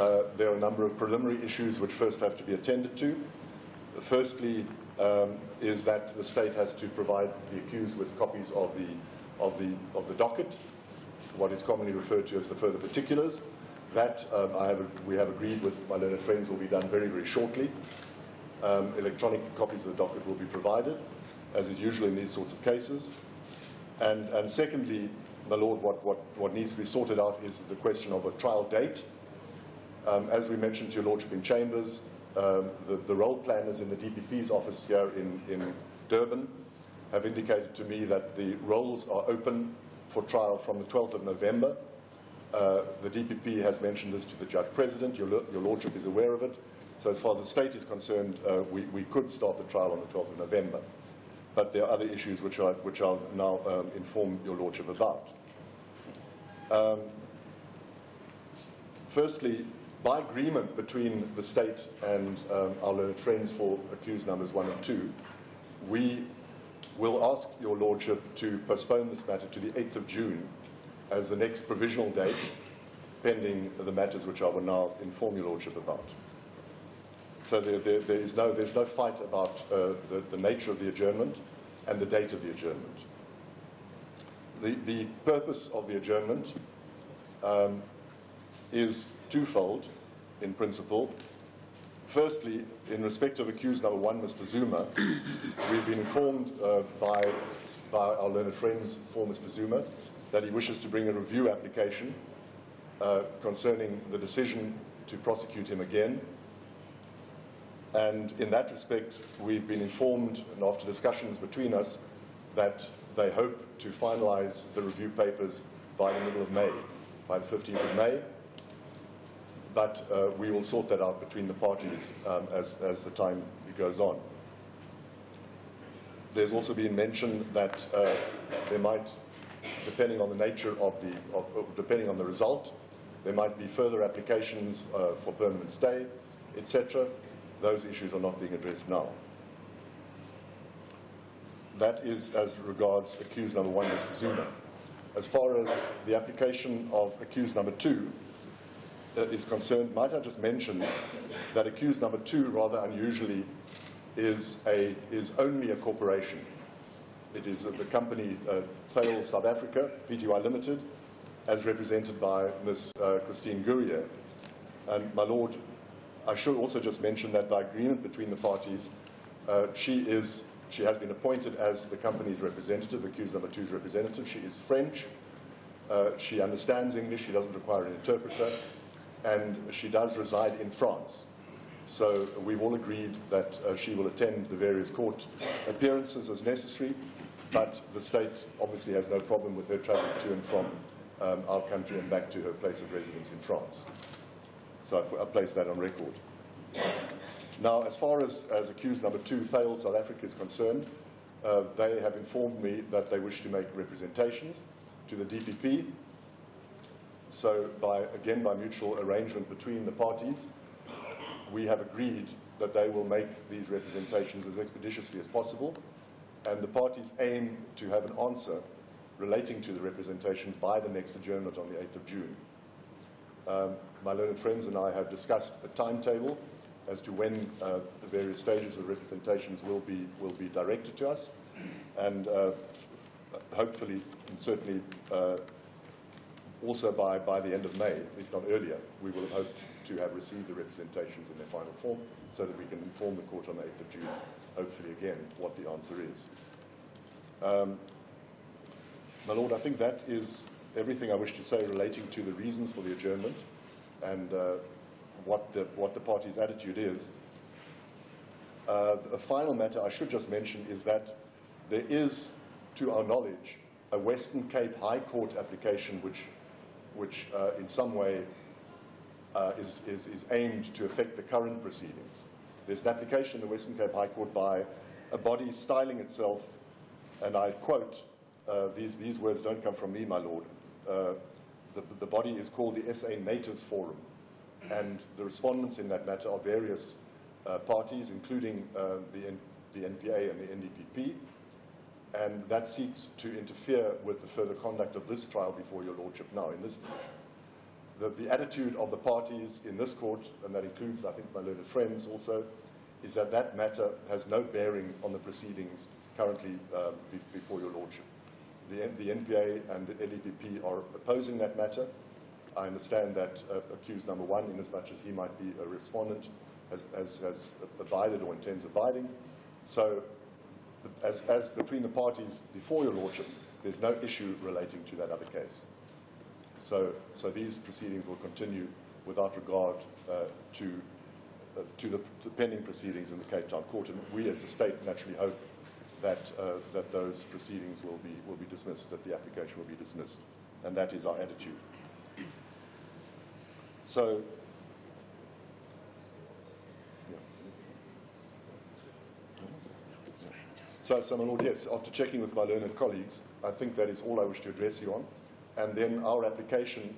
uh, there are a number of preliminary issues which first have to be attended to. Firstly, um, is that the state has to provide the accused with copies of the, of, the, of the docket, what is commonly referred to as the further particulars. That um, I have, we have agreed with my learned friends will be done very, very shortly. Um, electronic copies of the docket will be provided, as is usual in these sorts of cases. And, and secondly, my Lord, what, what, what needs to be sorted out is the question of a trial date. Um, as we mentioned to your Lordship in Chambers, um, the, the roll planners in the DPP's office here in, in Durban have indicated to me that the rolls are open for trial from the 12th of November. Uh, the DPP has mentioned this to the Judge President. Your, your Lordship is aware of it. So as far as the state is concerned, uh, we, we could start the trial on the 12th of November. But there are other issues which, I, which I'll now um, inform your Lordship about. Um, firstly, by agreement between the state and um, our learned friends for accused numbers one and two, we will ask your lordship to postpone this matter to the 8th of June as the next provisional date, pending the matters which I will now inform your lordship about. So there, there, there is no, there's no fight about uh, the, the nature of the adjournment and the date of the adjournment. The, the purpose of the adjournment um, is twofold in principle. Firstly, in respect of accused number one, Mr. Zuma, we've been informed uh, by, by our learned friends for Mr. Zuma that he wishes to bring a review application uh, concerning the decision to prosecute him again. And in that respect, we've been informed, and after discussions between us, that they hope to finalize the review papers by the middle of May, by the 15th of May but uh, we will sort that out between the parties um, as, as the time goes on. There's also been mentioned that uh, there might, depending on the nature of the, of, depending on the result, there might be further applications uh, for permanent stay, etc. Those issues are not being addressed now. That is as regards accused number one, Mr. Zuma. As far as the application of accused number two, uh, is concerned, might I just mention that accused number two, rather unusually, is, a, is only a corporation. It is the company uh, Thales South Africa, Pty Limited, as represented by Ms. Uh, Christine Guerrier. And my lord, I should also just mention that by agreement between the parties, uh, she is she has been appointed as the company's representative, accused number two's representative. She is French. Uh, she understands English. She doesn't require an interpreter and she does reside in France. So we've all agreed that uh, she will attend the various court appearances as necessary, but the state obviously has no problem with her traveling to and from um, our country and back to her place of residence in France. So I, I place that on record. Now, as far as, as accused number two, Thales South Africa, is concerned, uh, they have informed me that they wish to make representations to the DPP so by, again, by mutual arrangement between the parties, we have agreed that they will make these representations as expeditiously as possible, and the parties aim to have an answer relating to the representations by the next adjournment on the 8th of June. Um, my learned friends and I have discussed a timetable as to when uh, the various stages of representations will be, will be directed to us, and uh, hopefully and certainly uh, also by, by the end of May, if not earlier, we will have hoped to have received the representations in their final form so that we can inform the court on the 8th of June, hopefully again, what the answer is. Um, my Lord, I think that is everything I wish to say relating to the reasons for the adjournment and uh, what, the, what the party's attitude is. Uh, the final matter I should just mention is that there is, to our knowledge, a Western Cape High Court application which which uh, in some way uh, is, is, is, aimed to affect the current proceedings. There's an application in the Western Cape High Court by a body styling itself, and I quote, uh, these, these words don't come from me, my lord. Uh, the, the body is called the SA Natives Forum, and the respondents in that matter are various uh, parties, including uh, the, the NPA and the NDPP, and that seeks to interfere with the further conduct of this trial before your lordship now in this the, the attitude of the parties in this court, and that includes, I think, my learned friends also, is that that matter has no bearing on the proceedings currently uh, be, before your lordship. The, the NPA and the NDPP are opposing that matter. I understand that uh, accused number one, in as much as he might be a respondent, has, has, has abided or intends abiding. So, as, as between the parties before your lordship, there's no issue relating to that other case. So, so these proceedings will continue without regard uh, to, uh, to the, the pending proceedings in the Cape Town Court. And we as the state naturally hope that, uh, that those proceedings will be, will be dismissed, that the application will be dismissed. And that is our attitude. So, so, so, my Lord, yes, after checking with my learned colleagues, I think that is all I wish to address you on. And then our application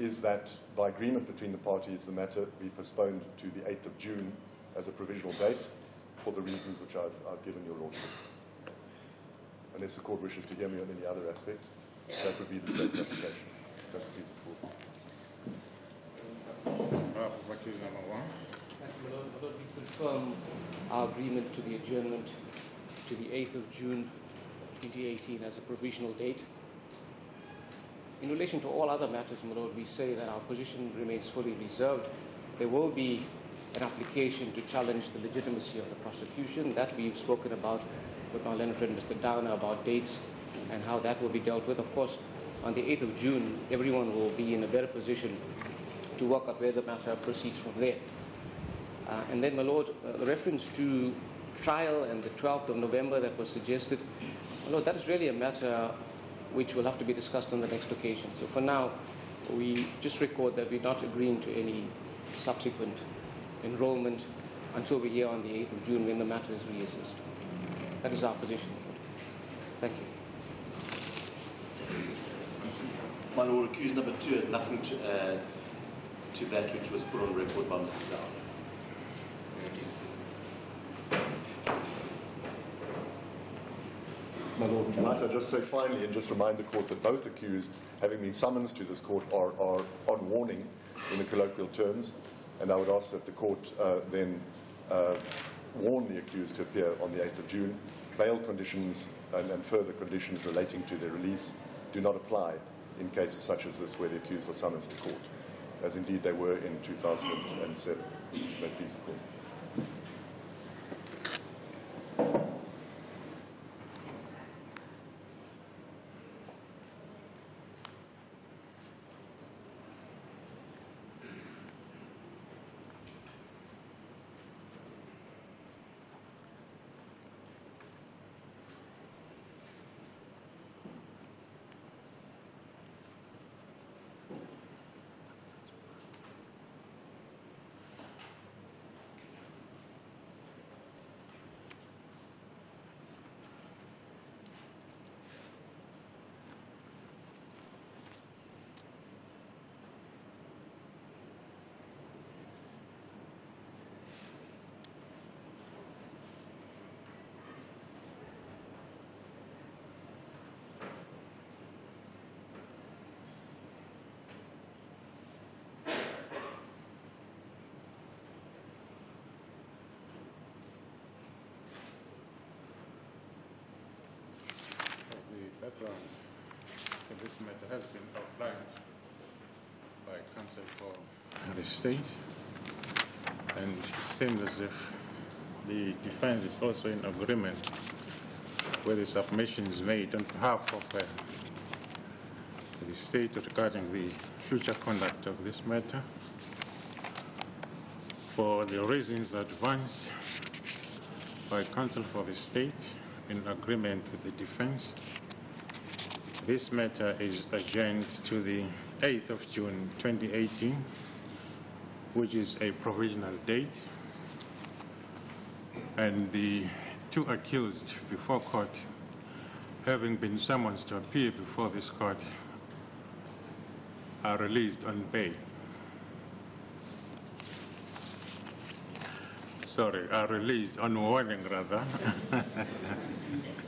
is that by agreement between the parties, the matter be postponed to the 8th of June as a provisional date for the reasons which I've, I've given your lordship. Unless the court wishes to hear me on any other aspect, that would be the state's application. That's please the court. Accused number one. Thank you, my Lord. My Lord, we confirm our agreement to the adjournment to the 8th of June 2018 as a provisional date. In relation to all other matters, my Lord, we say that our position remains fully reserved. There will be an application to challenge the legitimacy of the prosecution. That we've spoken about with my learned friend Mr. Downer about dates and how that will be dealt with. Of course, on the 8th of June, everyone will be in a better position to work out where the matter proceeds from there. Uh, and then, my Lord, uh, the reference to trial and the 12th of November that was suggested, my Lord, that is really a matter which will have to be discussed on the next occasion. So for now, we just record that we're not agreeing to any subsequent enrollment until we hear on the 8th of June when the matter is reassessed. That is our position. Thank you. My Lord, accused number two has nothing to add to that which was put on record by Mr. Down. My Lord, might I just say finally and just remind the court that both accused, having been summoned to this court, are, are on warning in the colloquial terms, and I would ask that the court uh, then uh, warn the accused to appear on the 8th of June. Bail conditions and, and further conditions relating to their release do not apply in cases such as this where the accused are summoned to court, as indeed they were in 2007. May please the court. Background for this matter has been outlined by counsel for the state, and it seems as if the defense is also in agreement with the submissions made on behalf of uh, the state regarding the future conduct of this matter. For the reasons advanced by counsel for the state in agreement with the defense, this matter is adjourned to the 8th of June 2018, which is a provisional date. And the two accused before court, having been summoned to appear before this court, are released on bail. Sorry, are released on warning rather.